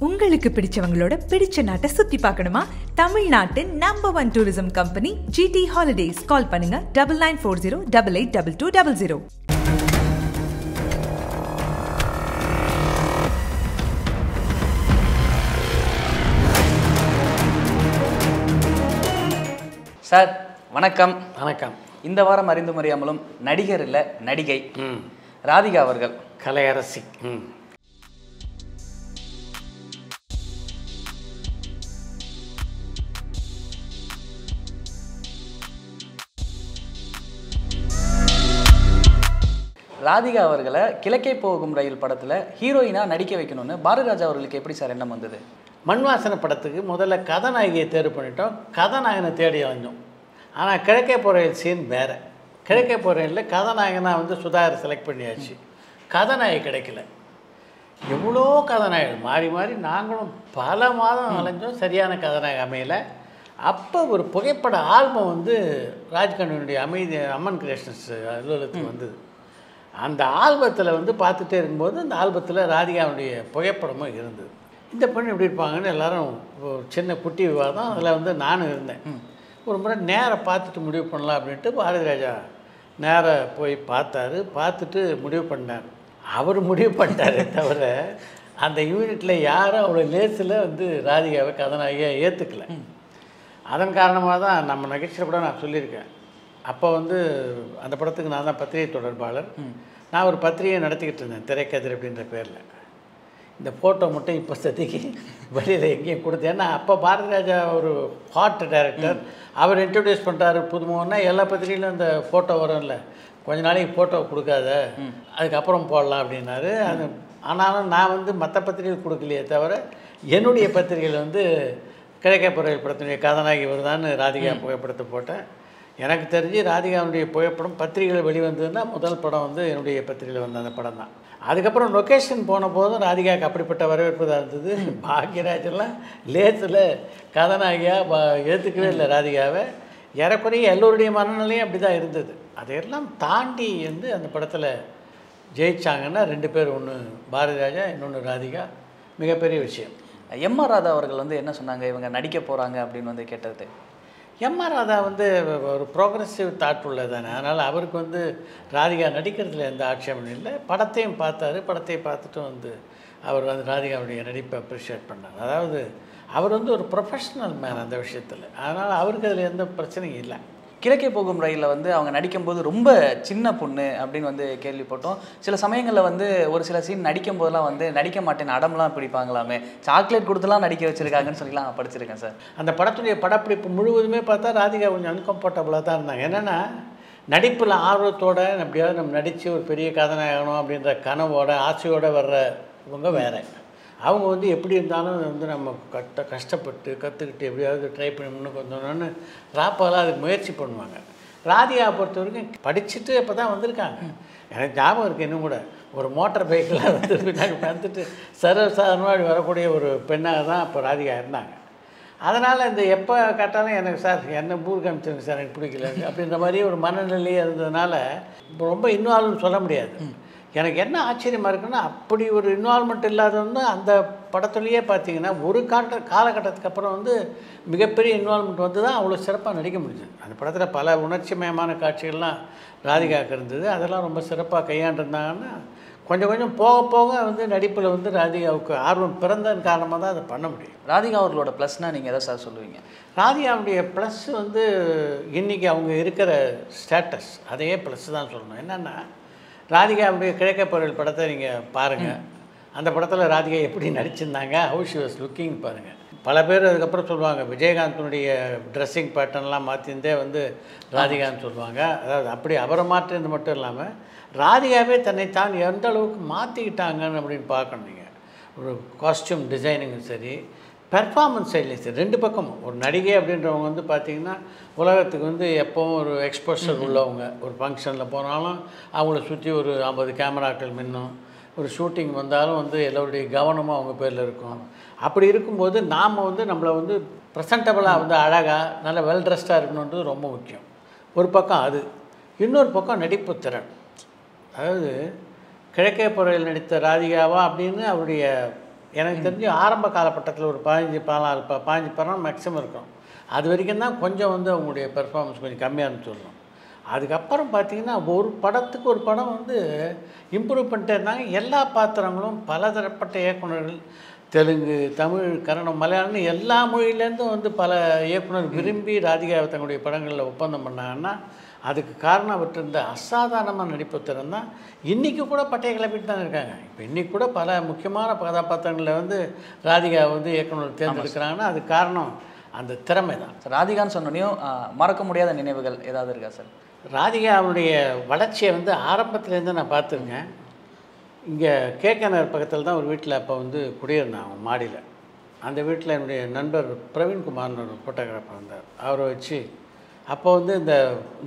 உங்களுக்கு பிடிச்சவங்களோட பிடிச்ச நாட்டை சுத்தி பார்க்கணுமா? தமிழ்நாட்டின் number one tourism company GT holidays call பண்ணுங்க. Double nine four zero double eight double two double zero sir வணக்கம். வணக்கம். இந்த வாரம் அறிந்து அறியாமலும் நடிகர் இல்ல நடிகை. ம். ராதிகா அவர்கள். கலையரசி. ராதிகா அவர்களை கிழக்கே போகும் ரயில் படத்துல ஹீரோயினா நடிக்க வைக்கணும்னு பாரதிராஜா அவர்களுக்கு எப்படி சார் எண்ணம் வந்தது? மண் வாசனை படத்துக்கு முதல்ல கதாநாயகியை தேர்வு பண்ணிட்டோம். கதாநாயகனை தேடி அலைஞ்சோம் ஆனால் கிழக்கே போகிற சீன் வேறு. கிழக்கே போகிறையில் கதாநாயகனா வந்து சுதாகர் செலக்ட் பண்ணியாச்சு. கதாநாயகி கிடைக்கல. எவ்வளோ கதாநாயகர்? மாறி மாறி நாங்களும் பல மாதம் அலைஞ்சோம். சரியான கதாநாயகி அமையல. அப்போ ஒரு புகைப்பட ஆல்பம் வந்து ராஜ்கண்ணனுடைய அமைதி அம்மன் கிரியேஷன்ஸ் அலுவலகத்துக்கு வந்தது. அந்த ஆல்பத்தில் வந்து பார்த்துட்டே இருக்கும்போது அந்த ஆல்பத்தில் ராதிகாவுடைய புகைப்படமும் இருந்தது. இந்த பெண் எப்படி இருப்பாங்கன்னு எல்லாரும் ஒரு சின்ன குட்டி விவாதம். அதில் வந்து நானும் இருந்தேன். ஒரு முறை நேராக பார்த்துட்டு முடிவு பண்ணலாம் அப்படின்ட்டு பாரதி ராஜா நேராக போய் பார்த்தாரு. பார்த்துட்டு முடிவு பண்ணார். அவர் முடிவு பண்ணிட்டாரே தவிர அந்த யூனிட்டில் யாரும் அவ்வளோ லேசில் வந்து ராதிகாவை கதாநாயகியாக ஏற்றுக்கல அதன் காரணமாக தான் நம்ம நிகழ்ச்சியில் கூட நான் சொல்லியிருக்கேன். அப்போ வந்து அந்த படத்துக்கு நான் தான் பத்திரிகை தொடர்பாளர். நான் ஒரு பத்திரிகை நடத்திக்கிட்டு இருந்தேன் திரைக்கதிர் அப்படின்ற பேரில். இந்த ஃபோட்டோ மட்டும் இப்போ சதிக்கு வெளியில் எங்கேயும் கொடுத்தேன். ஏன்னா அப்போ பாரதி ராஜா ஒரு ஹாட் டைரக்டர் அவர் இன்ட்ரடியூஸ் பண்ணுறாரு புதுமுகன்னா எல்லா பத்திரிகையிலும் இந்த ஃபோட்டோ வரும்ல. கொஞ்ச நாளைக்கு ஃபோட்டோ கொடுக்காத அதுக்கப்புறம் போடலாம் அப்படின்னாரு. அது ஆனாலும் நான் வந்து மற்ற பத்திரிகைகள் கொடுக்கலையே தவிர என்னுடைய பத்திரிகையில் வந்து கிழக்கே பொருள் படத்தினுடைய கதாநாயகி வருதான்னு ராதிகா புகைப்படத்தை போட்டேன். எனக்கு தெரிஞ்சு ராதிகாவுடைய புகைப்படம் பத்திரிகையில் வெளிவந்ததுன்னா முதல் படம் வந்து என்னுடைய பத்திரிகையில் வந்த அந்த படம் தான். அதுக்கப்புறம் லொக்கேஷன் போன போதும் ராதிகாவுக்கு அப்படிப்பட்ட வரவேற்பு தான் இருந்தது. பாக்யராஜெல்லாம் லேத்தில் கதாநாயகியாக பா ஏற்றுக்கவே இல்லை ராதிகாவை. ஏறக்குறைய எல்லோருடைய மனநிலையும் அப்படி தான் இருந்தது. அதையெல்லாம் தாண்டி வந்து அந்த படத்தில் ஜெயிச்சாங்கன்னா ரெண்டு பேர் ஒன்று பாரதி ராஜா இன்னொன்று ராதிகா. மிகப்பெரிய விஷயம். எம் ஆர் ராதா அவர்கள் வந்து என்ன சொன்னாங்க? இவங்க நடிக்க போகிறாங்க அப்படின்னு வந்து கேட்டது. எம்ஆர் ராதா வந்து ஒரு ப்ரோக்ரஸிவ் தாட் உள்ளது தானே அதனால் அவருக்கு வந்து ராதிகா நடிக்கிறதுல எந்த ஆட்சேபனும் இல்லை. படத்தையும் பார்த்தாரு. படத்தை பார்த்துட்டு வந்து அவர் வந்து ராதிகாவுடைய நடிப்பை அப்ரிஷியேட் பண்ணார். அதாவது அவர் வந்து ஒரு ப்ரொஃபஷ்னல் மேன் அந்த விஷயத்தில். அதனால் அவருக்கு அதில் எந்த பிரச்சனையும் இல்லை. கிழக்கே போகும் ரயிலில் வந்து அவங்க நடிக்கும்போது ரொம்ப சின்ன பொண்ணு அப்படின்னு வந்து கேள்விப்பட்டோம். சில சமயங்களில் வந்து ஒரு சில சீன் நடிக்கும் போதெல்லாம் வந்து நடிக்க மாட்டேன் அடம்லாம் பிடிப்பாங்களாமே. சாக்லேட் கொடுத்துலாம் நடிக்க வச்சிருக்காங்கன்னு சொல்லிலாம் படிச்சிருக்கேன் சார். அந்த படத்துடைய படப்பிடிப்பு முழுவதுமே பார்த்தா ராதிகா கொஞ்சம் அன்கம்ஃபர்டபுளாக தான் இருந்தாங்க. என்னென்னா நடிப்பில் ஆர்வத்தோட எப்படியாவது நம்ம நடித்து ஒரு பெரிய கதாநாயகணும் அப்படின்ற கனவோட ஆசையோடு வர்றவங்க வேறு. அவங்க வந்து எப்படி இருந்தாலும் வந்து நம்ம கட்ட கஷ்டப்பட்டு கற்றுக்கிட்டு எப்படியாவது ட்ரை பண்ணி முன்னுக்கு வந்தோன்னு ராப்பாலாம் அதுக்கு முயற்சி பண்ணுவாங்க. ராதிகா பொறுத்த வரைக்கும் படிச்சுட்டு இப்போ தான் வந்திருக்காங்க. எனக்கு ஞாபகம் இருக்குது இன்னும் கூட. ஒரு மோட்டார் பைக்கில் வந்து பின்னாடி வந்துட்டு சர்வசாதாரணமாக வரக்கூடிய ஒரு பெண்ணாக தான் இப்போ ராதிகா இருந்தாங்க. அதனால் இந்த எப்போ கேட்டாலும் எனக்கு சார் என்ன ஊர் காமிச்சிருங்க சார் எனக்கு பிடிக்கல அப்படின்ற மாதிரி ஒரு மனநிலையே இருந்ததுனால இப்போ ரொம்ப இன்வால்வ்னு சொல்ல முடியாது. எனக்கு என்ன ஆச்சரியமாக இருக்குன்னா அப்படி ஒரு இன்வால்மெண்ட் இல்லாதவங்க அந்த படத்துலேயே பார்த்தீங்கன்னா ஒரு காட்ட காலகட்டத்துக்கு அப்புறம் வந்து மிகப்பெரிய இன்வால்மெண்ட் வந்து தான் அவ்வளோ சிறப்பாக நடிக்க முடிஞ்சது. அந்த படத்தில் பல உணர்ச்சிமயமான காட்சிகள்லாம் ராதிகாவுக்கு இருந்தது. அதெல்லாம் ரொம்ப சிறப்பாக கையாண்டிருந்தாங்கன்னா கொஞ்சம் கொஞ்சம் போக போக வந்து நடிப்பில் வந்து ராதிகாவுக்கு ஆர்வம் பிறந்ததன் காரணமாக தான் அதை பண்ண முடியும். ராதிகா அவர்களோட ப்ளஸ்னால் நீங்கள் எதை சார் சொல்லுவீங்க? ராதிகாவுடைய ப்ளஸ் வந்து இன்றைக்கி அவங்க இருக்கிற ஸ்டேட்டஸ் அதையே ப்ளஸ் தான் சொல்லணும். என்னென்னா ராதிகாவுடைய கிழக்க பொருள் படத்தை நீங்கள் பாருங்கள் அந்த படத்தில் ராதிகா எப்படி நடிச்சிருந்தாங்க? ஹவு ஷி வாஸ் லுக்கிங் பாருங்கள் பல பேர் அதுக்கப்புறம் சொல்லுவாங்க விஜயகாந்தனுடைய ட்ரெஸ்ஸிங் பேட்டர்ன்லாம் மாற்றிருந்தே வந்து ராதிகான்னு சொல்லுவாங்க. அதாவது அப்படி அவரை மாற்றினது மட்டும் இல்லாமல் ராதிகாவே தன்னைத்தான் எந்த அளவுக்கு மாற்றிக்கிட்டாங்கன்னு அப்படின்னு பார்க்கணும் நீங்கள் ஒரு காஸ்டியூம் டிசைனிங்கும் சரி பெர்ஃபார்மன்ஸ் சைட்லேயும் சரி ரெண்டு பக்கமும். ஒரு நடிகை அப்படின்றவங்க வந்து பார்த்திங்கன்னா உலகத்துக்கு வந்து எப்போவும் ஒரு எக்ஸ்போஷர் உள்ளவங்க. ஒரு ஃபங்க்ஷனில் போனாலும் அவங்கள சுற்றி ஒரு ஐம்பது கேமராக்கள் மின்னும். ஒரு ஷூட்டிங் வந்தாலும் வந்து எல்லோருடைய கவனமும் அவங்க பேரில் இருக்கும். அப்படி இருக்கும்போது நாம் வந்து நம்மளை வந்து ப்ரெசன்டபுளாக வந்து அழகாக நல்ல வெல் ட்ரெஸ்டாக இருக்கணுன்றது ரொம்ப முக்கியம். ஒரு பக்கம் அது. இன்னொரு பக்கம் நடிப்பு திறன். அதாவது கிழக்கே புறையில் நடித்த ராதிகாவா அப்படின்னு அவருடைய எனக்கு தெரிஞ்சு ஆரம்ப காலகட்டத்தில் ஒரு பதினஞ்சு பதினாறு ப பதினஞ்சு படம் மேக்ஸிமம் இருக்கும். அது வரைக்கும் தான் கொஞ்சம் வந்து அவங்களுடைய பெர்ஃபார்மன்ஸ் கொஞ்சம் கம்மியாக இருந்து சொல்லணும் அதுக்கப்புறம் பார்த்தீங்கன்னா ஒரு படத்துக்கு ஒரு படம் வந்து இம்ப்ரூவ் பண்ணிட்டே இருந்தாங்க. எல்லா பாத்திரங்களும் பலதரப்பட்ட இயக்குனர்கள் தெலுங்கு தமிழ் கன்னடம் மலையாளம்னு எல்லா மொழியிலேருந்தும் வந்து பல இயக்குனர் விரும்பி ராதிகாவை தங்களுடைய படங்களில் ஒப்பந்தம் பண்ணாங்கன்னா அதுக்கு காரணம் அவர்கிட்ட இருந்த அசாதாரணமாக நடிப்பு திறன் தான் இன்றைக்கி கூட பட்டைய கிளப்பிட்டு தான் இருக்காங்க. இப்போ இன்றைக்கி கூட பல முக்கியமான கதாபாத்திரங்களில் வந்து ராதிகா வந்து இயக்குனர் தேர்ந்தெடுக்கிறாங்கன்னா அதுக்கு காரணம் அந்த திறமை தான். சார் ராதிகான்னு சொன்னோனையும் மறக்க முடியாத நினைவுகள் ஏதாவது இருக்கா சார்? ராதிகா அவருடைய வளர்ச்சியை வந்து ஆரம்பத்துலேருந்து நான் பார்த்துருக்கேன். இங்கே கேகனர் பக்கத்தில் தான் ஒரு வீட்டில் அப்போ வந்து குடியிருந்தேன் அவன் மாடியில். அந்த வீட்டில் என்னுடைய நண்பர் பிரவீன்குமார்னு ஒரு ஃபோட்டோகிராஃபர் வந்தார் அவரை வச்சு அப்போ வந்து இந்த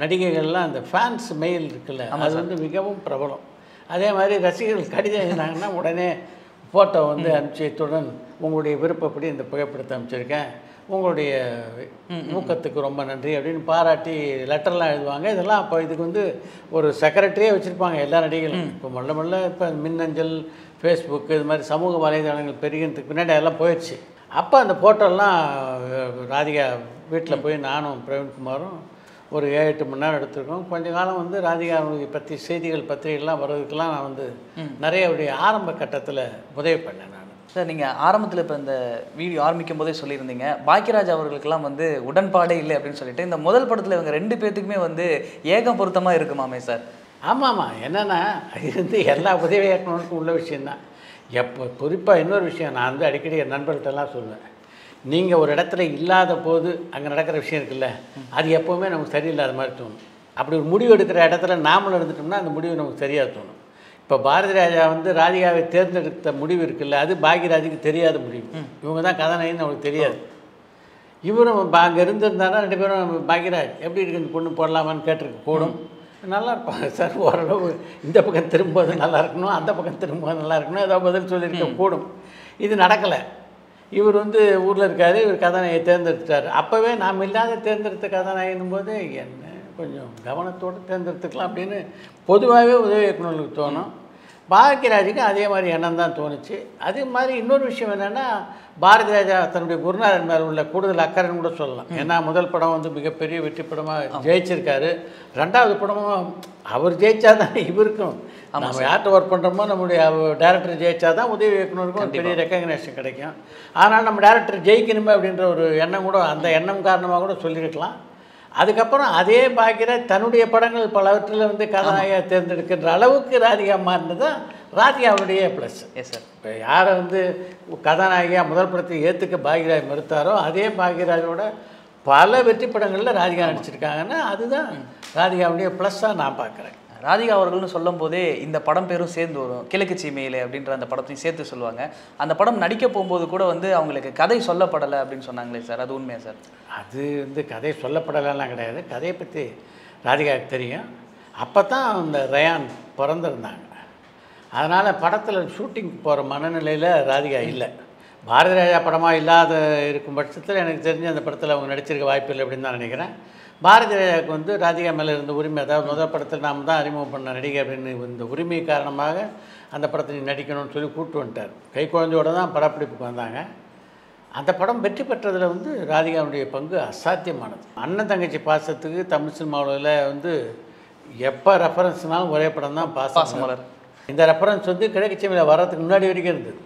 நடிகைகள்லாம் அந்த ஃபேன்ஸ் மெயில் இருக்குல்ல அது வந்து மிகவும் பிரபலம். அதே மாதிரி ரசிகர்கள் கடிதம் எழுதினாங்கன்னா உடனே ஃபோட்டோ வந்து அனுப்பிச்சதுடன் உங்களுடைய விருப்பப்படி இந்த புகைப்படத்தை அனுப்பிச்சிருக்கேன். உங்களுடைய ஊக்கத்துக்கு ரொம்ப நன்றி அப்படின்னு பாராட்டி லெட்டர்லாம் எழுதுவாங்க. இதெல்லாம் அப்போ இதுக்கு வந்து ஒரு செக்ரட்டரியே வச்சுருப்பாங்க எல்லா நடிகைகளும். இப்போ மெல்ல மெல்ல இப்போ மின்னஞ்சல் ஃபேஸ்புக் இது மாதிரி சமூக வலைதளங்கள் பெருகிறதுக்கு பின்னாடி அதெல்லாம் போயிடுச்சு. அப்போ அந்த ஃபோட்டோலாம் ராதிகா வீட்டில் போய் நானும் பிரவீன்குமாரும் ஒரு ஏழு எட்டு மணி நேரம் எடுத்திருக்கோம். கொஞ்ச காலம் வந்து ராதிகாவுடைய பற்றி செய்திகள் பத்திரிகைலாம் வர்றதுக்கெல்லாம் நான் வந்து நிறைய அவருடைய ஆரம்ப கட்டத்தில் உதவி பண்ணேன் நான். சார் நீங்கள் ஆரம்பத்தில் இப்போ இந்த வீடியோ ஆரம்பிக்கும் போதே சொல்லியிருந்தீங்க. பாக்கியராஜ் அவர்களுக்கெல்லாம் வந்து உடன்பாடே இல்லை அப்படின்னு சொல்லிட்டு இந்த முதல் படத்தில் இவங்க ரெண்டு பேர்த்துக்குமே வந்து ஏகம் பொருத்தமாக இருக்குமாமே சார்? ஆமாம்மா என்னென்னா இது வந்து எல்லா உதவி இயக்குனருக்கும் உள்ள விஷயந்தான் எப்போ குறிப்பாக இன்னொரு விஷயம் நான் வந்து அடிக்கடி என் நண்பர்கள்ட்டெல்லாம் சொல்லுவேன். நீங்கள் ஒரு இடத்துல இல்லாத போது அங்கே நடக்கிற விஷயம் இருக்குல்ல அது எப்போவுமே நமக்கு சரியில்லாத மாதிரி தோணும். அப்படி ஒரு முடிவு எடுக்கிற இடத்துல நாமளும் இருந்துட்டோம்னா அந்த முடிவு நமக்கு சரியாக தோணும். இப்போ பாரதி ராஜா வந்து ராதிகாவை தேர்ந்தெடுத்த முடிவு இருக்குல்ல அது பாக்யராஜுக்கு தெரியாத முடிவு. இவங்க தான் கதாநாயகன்னு அவங்களுக்கு தெரியாது. இவரும் அங்கே இருந்திருந்தாருன்னா ரெண்டு பேரும் பாக்யராஜ் எப்படி இருக்கு இந்த பொண்ணு போடலாமான்னு கேட்டிருக்க கூடும். நல்லா இருப்பாங்க சார் ஓரளவு இந்த பக்கம் திரும்பும்போது நல்லா இருக்கணும் அந்த பக்கம் திரும்பும்போது நல்லா இருக்கணும் ஏதோ பதில் சொல்லியிருக்க கூடும். இது நடக்கலை. இவர் வந்து ஊரில் இருக்காரு இவர் கதாநாயகை தேர்ந்தெடுத்துட்டார். அப்போவே நாம் இல்லாத தேர்ந்தெடுத்த கதாநாயகனும் போது என்ன கொஞ்சம் கவனத்தோடு தேர்ந்தெடுத்துக்கலாம் அப்படின்னு பொதுவாகவே உதவி இயக்குநர்களுக்கு தோணும். பாரதிராஜுக்கு அதே மாதிரி எண்ணம் தான் தோணுச்சு. அதே மாதிரி இன்னொரு விஷயம் என்னென்னா பாரதிராஜா தன்னுடைய குருநாதன் மேலே உள்ள கூடுதல் அக்கறைன்னு கூட சொல்லலாம். ஏன்னா முதல் படம் வந்து மிகப்பெரிய வெற்றி படமாக ஜெயிச்சிருக்காரு. ரெண்டாவது படமும் அவர் ஜெயிச்சா தான் இவருக்கும் நம்ம யார்கிட்ட ஒர்க் பண்ணுறோமோ நம்முடைய டேரக்டர் ஜெயிச்சா தான் உதவி இயக்குனருக்கும் ஒரு பெரிய ரெக்கக்னேஷன் கிடைக்கும். ஆனால் நம்ம டேரக்டர் ஜெயிக்கணுமே அப்படின்ற ஒரு எண்ணம் கூட அந்த எண்ணம் காரணமாக கூட சொல்லியிருக்கலாம். அதுக்கப்புறம் அதே பாக்கியராஜ் தன்னுடைய படங்கள் பலவற்றில் வந்து கதாநாயகா தேர்ந்தெடுக்கின்ற அளவுக்கு ராதிகா மாறினது தான் ராதிகாவுடைய ப்ளஸ் எஸ் சார் இப்போ யாரை வந்து கதாநாயகியாக முதல் படத்தை ஏற்றுக்க பாக்யராஜ் மறுத்தாரோ அதே பாக்யராஜோட பல வெற்றி படங்களில் ராதிகா நடிச்சிருக்காங்கன்னா அதுதான் ராதிகாவுடைய ப்ளஸ்ஸாக நான் பார்க்குறேன் ராதிகா அவர்கள்னு சொல்லும் போதே இந்த படம் பேரும் சேர்ந்து வரும். கிழக்கு சீமையிலே அப்படின்ற அந்த படத்தையும் சேர்த்து சொல்லுவாங்க. அந்த படம் நடிக்க போகும்போது கூட வந்து அவங்களுக்கு கதை சொல்லப்படலை அப்படின்னு சொன்னாங்களே சார். அது உண்மையா சார்? அது வந்து கதை சொல்லப்படலாம் கிடையாது. கதையை பற்றி ராதிகாவுக்கு தெரியும். அப்போ தான் அந்த ரயான் பிறந்திருந்தாங்க. அதனால் படத்தில் ஷூட்டிங் போகிற மனநிலையில் ராதிகா இல்லை. பாரதி ராஜா படமாக இல்லாத இருக்கும் பட்சத்தில் எனக்கு தெரிஞ்சு அந்த படத்தில் அவங்க நடிச்சிருக்க வாய்ப்பு இல்லை அப்படின்னு தான் நினைக்கிறேன். பாரதி ராஜாவுக்கு வந்து ராதிகா மேலே இருந்த உரிமை அதாவது முதல் படத்தில் நாம் தான் அறிமுகம் பண்ண நடிகை அப்படின்னு இந்த உரிமை காரணமாக அந்த படத்தை நீ நடிக்கணும்னு சொல்லி கூப்பிட்டு வந்துட்டார். கை குழந்தையோட தான் படப்பிடிப்புக்கு வந்தாங்க. அந்த படம் வெற்றி பெற்றதில் வந்து ராதிகாவுடைய பங்கு அசாத்தியமானது. அண்ணன் தங்கச்சி பாசத்துக்கு தமிழ் சினிமாவில் வந்து எப்போ ரெஃபரன்ஸ்னாலும் ஒரே படம் தான் பாசமலர். இந்த ரெஃபரன்ஸ் வந்து கிழக்குச்சமையில் வர்றதுக்கு முன்னாடி வரைக்கும் இருந்தது.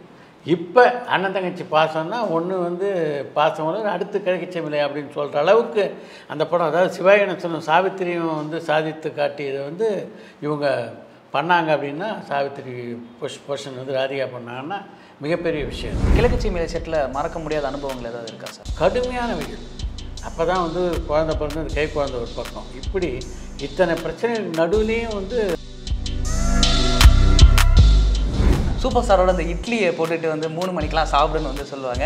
இப்போ அண்ணன் தங்கச்சி பாசம்னா ஒன்று வந்து பாசமலர் அடுத்து கிழக்குச்சமிலை அப்படின்னு சொல்கிற அளவுக்கு அந்த படம் அதாவது சிவாயணசனும் சாவித்திரியும் வந்து சாதித்து காட்டியதை வந்து இவங்க பண்ணாங்க அப்படின்னா சாவித்திரி புஷ் பொஷன் வந்து ராதிகா பண்ணாங்கன்னா மிகப்பெரிய விஷயம். கிழக்கு சீமையில செட்டில் மறக்க முடியாத அனுபவங்கள் ஏதாவது இருக்கா சார்? கடுமையான வெயில் அப்போ தான் வந்து குழந்தை பிறந்து கை குழந்தை ஒரு பக்கம். இப்படி இத்தனை பிரச்சனை நடுவுலையும் வந்து சூப்பர் ஸ்டாரோட அந்த இட்லியை போட்டுட்டு வந்து மூணு மணிக்கெலாம் சாப்பிடுன்னு வந்து சொல்லுவாங்க.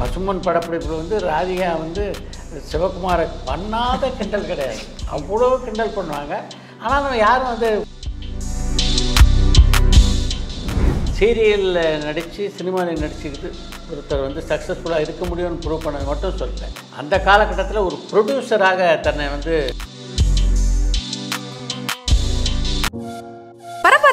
பசுமன் படப்பிடிப்பில் வந்து ராதிகா வந்து சிவகுமாரை பண்ணாத கிண்டல் கிடையாது. அவ்வளோ கிண்டல் பண்ணுவாங்க. ஆனால் நம்ம யாரும் வந்து சீரியலில் நடித்து சினிமாவில் நடிச்சுக்கிட்டு ஒருத்தர் வந்து சக்ஸஸ்ஃபுல்லாக இருக்க முடியும்னு ப்ரூவ் பண்ணது மட்டும் சொல்லலை. அந்த காலகட்டத்தில் ஒரு ப்ரொடியூசராக தன்னை வந்து